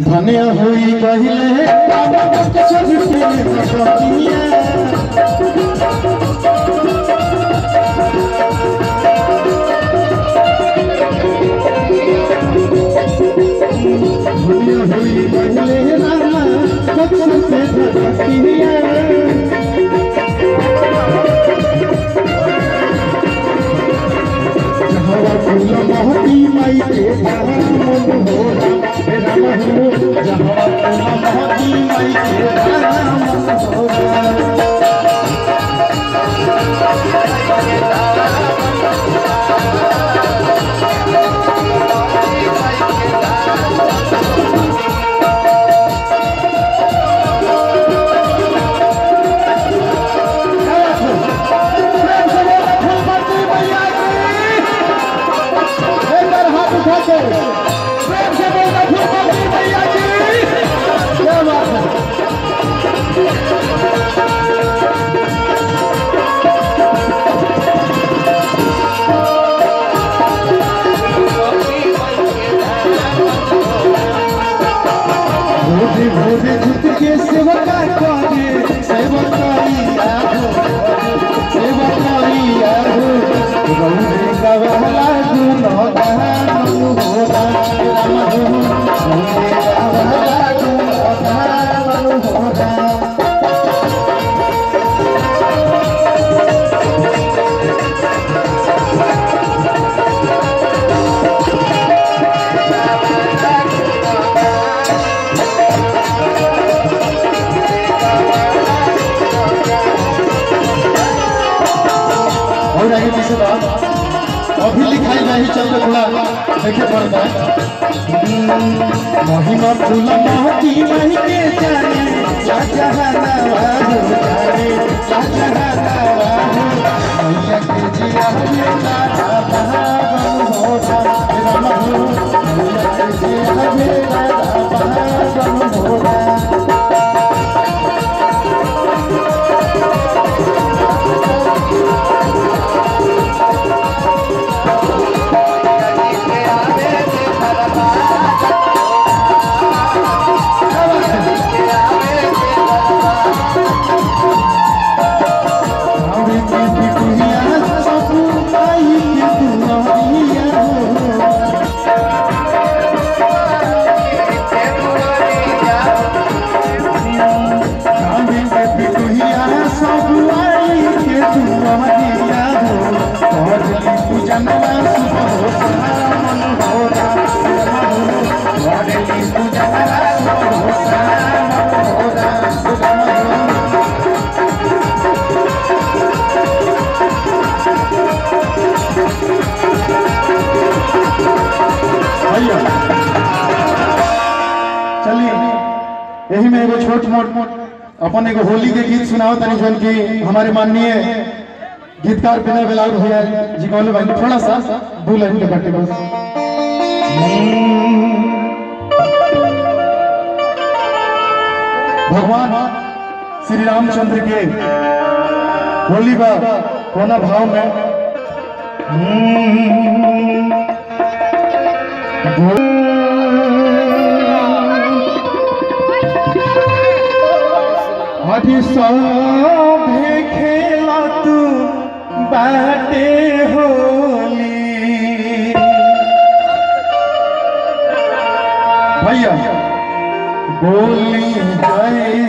धन्य हुई पहले। सबके हुई पहले रामा सबके सखिया जहाँ और आगे बात अभी लिखाई नहीं चल रहा थोड़ा देखे पड़ता महिमा फूल महती मही के जाने जा जहाना हो जाने यही में एगो छोट मोट अपन एगो होली के गीत सुनाओ तनी जौन की, हमारे माननीय गीतकार विनय बेलाल भैया जी कहले भाई, थोड़ा सा दो लाइन के बाटे बस। भगवान श्री रामचंद्र के होली बा कोना भाव में। सभे खेला तू बाटे होली। भैया बोली जय